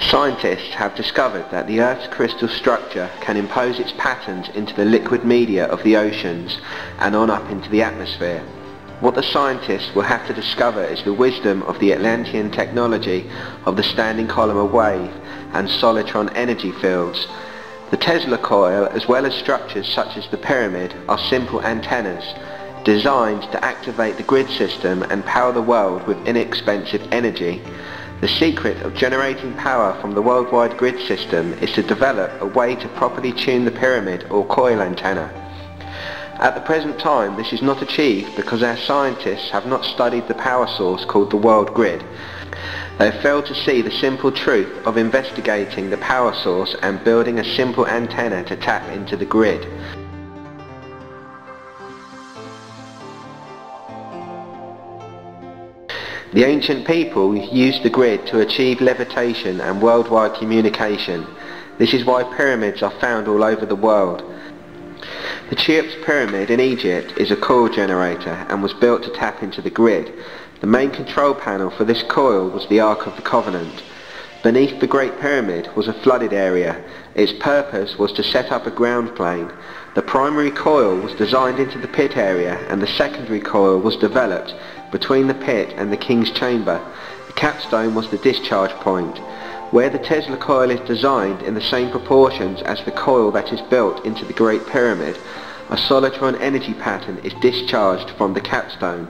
Scientists have discovered that the Earth's crystal structure can impose its patterns into the liquid media of the oceans and on up into the atmosphere. What the scientists will have to discover is the wisdom of the Atlantean technology of the standing column of wave and solitron energy fields. The Tesla coil, as well as structures such as the pyramid, are simple antennas designed to activate the grid system and power the world with inexpensive energy. The secret of generating power from the worldwide grid system is to develop a way to properly tune the pyramid or coil antenna. At the present time this is not achieved because our scientists have not studied the power source called the world grid. They have failed to see the simple truth of investigating the power source and building a simple antenna to tap into the grid. The ancient people used the grid to achieve levitation and worldwide communication. This is why pyramids are found all over the world. The Cheops pyramid in Egypt is a coil generator and was built to tap into the grid. The main control panel for this coil was the Ark of the Covenant. Beneath the Great Pyramid was a flooded area. Its purpose was to set up a ground plane. The primary coil was designed into the pit area and the secondary coil was developed between the pit and the king's chamber. The capstone was the discharge point, where the Tesla coil is designed in the same proportions as the coil that is built into the Great Pyramid. A solitron energy pattern is discharged from the capstone.